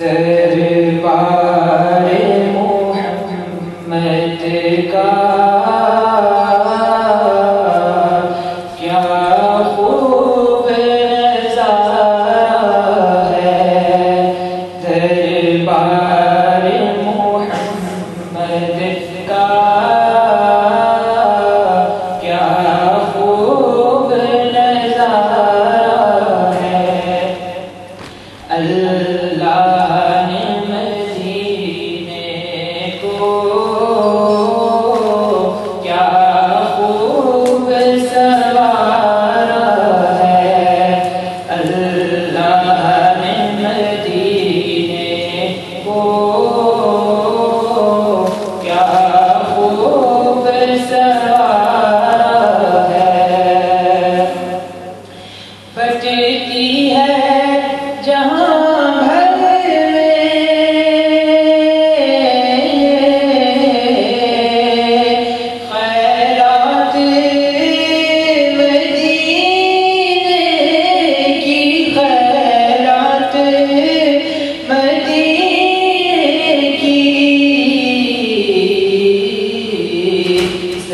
दरबार मोहम्मद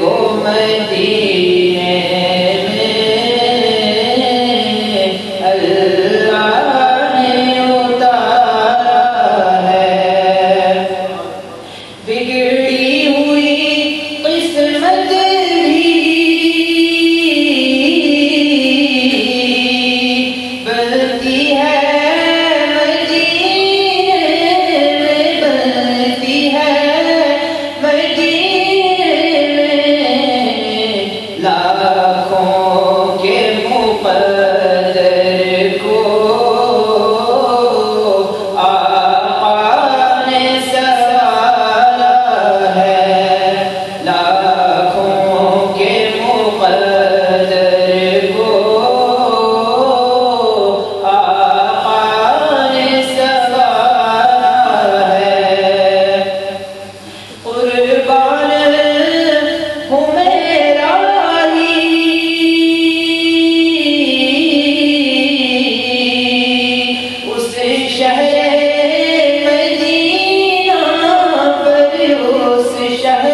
को मैं दी shall